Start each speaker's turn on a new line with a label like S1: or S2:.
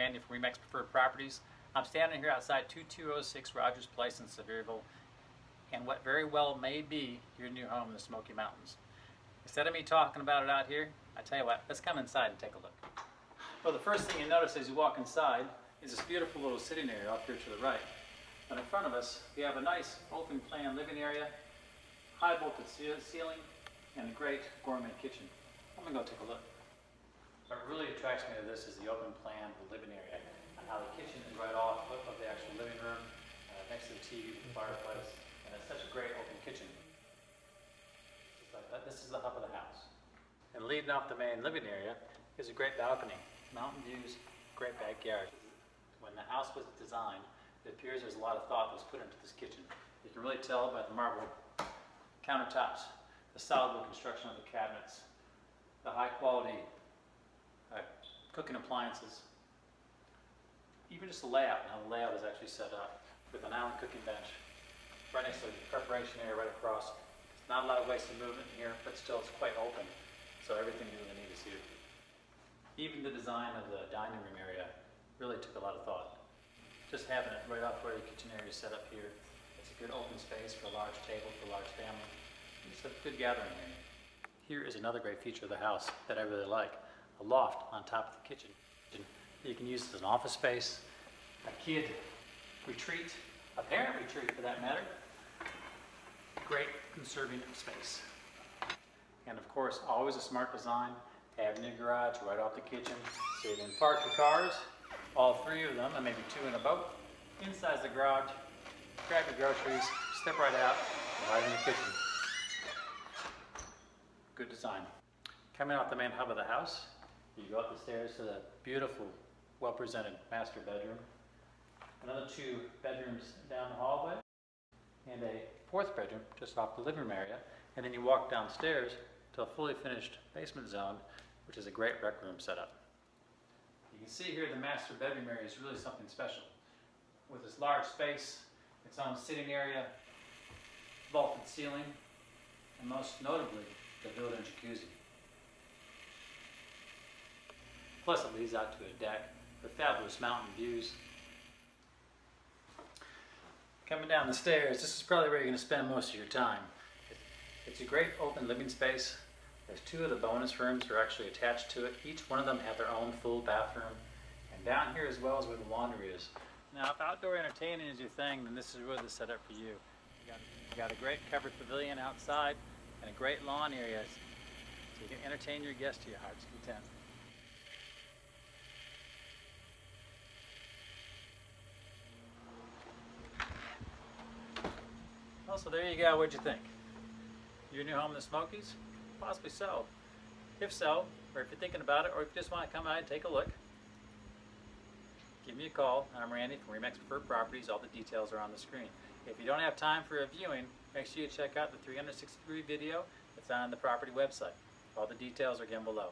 S1: Randy from Remax Preferred Properties. I'm standing here outside 2206 Rogers Place in Sevierville, and what very well may be your new home in the Smoky Mountains. Instead of me talking about it out here, I tell you what, let's come inside and take a look. Well, the first thing you notice as you walk inside is this beautiful little sitting area off here to the right. And in front of us, we have a nice open plan living area, high vaulted ceiling, and a great gourmet kitchen. I'm gonna go take a look. What really attracts me to this is the open plan, the living area, and how the kitchen is right off of the actual living room, uh, next to the TV, the fireplace, and it's such a great open kitchen. Like. This is the hub of the house. And leading off the main living area is a great balcony, mountain views, great backyard. When the house was designed, it appears there's a lot of thought was put into this kitchen. You can really tell by the marble countertops, the solid wood construction of the cabinets, the high quality uh, cooking appliances, even just the layout and how the layout is actually set up with an island cooking bench right next to the preparation area right across. Not a lot of wasted movement here, but still it's quite open, so everything you really need is here. Even the design of the dining room area really took a lot of thought. Just having it right off where the kitchen area is set up here, it's a good open space for a large table for a large family. It's a good gathering area. Here is another great feature of the house that I really like a loft on top of the kitchen. You can use it as an office space, a kid retreat, a parent retreat for that matter. Great conserving space. And of course, always a smart design, having your garage right off the kitchen, so you can park your cars, all three of them, and maybe two in a boat, inside the garage, grab your groceries, step right out, right in the kitchen. Good design. Coming out the main hub of the house, you go up the stairs to the beautiful, well-presented master bedroom. Another two bedrooms down the hallway, and a fourth bedroom just off the living room area. And then you walk downstairs to a fully finished basement zone, which is a great rec room setup. You can see here the master bedroom area is really something special. With this large space, its own sitting area, vaulted ceiling, and most notably, the built-in jacuzzi. Plus it leads out to a deck with fabulous mountain views. Coming down the stairs, this is probably where you're going to spend most of your time. It's a great open living space. There's two of the bonus rooms are actually attached to it. Each one of them have their own full bathroom. And down here as well is where the laundry is. Now if outdoor entertaining is your thing, then this is really the setup for you. You got, you got a great covered pavilion outside and a great lawn area so you can entertain your guests to your heart's content. So there you go. What'd you think? Your new home in the Smokies? Possibly so. If so, or if you're thinking about it, or if you just want to come out and take a look, give me a call. I'm Randy from Remax Preferred Properties. All the details are on the screen. If you don't have time for a viewing, make sure you check out the 363 video that's on the property website. All the details are again below.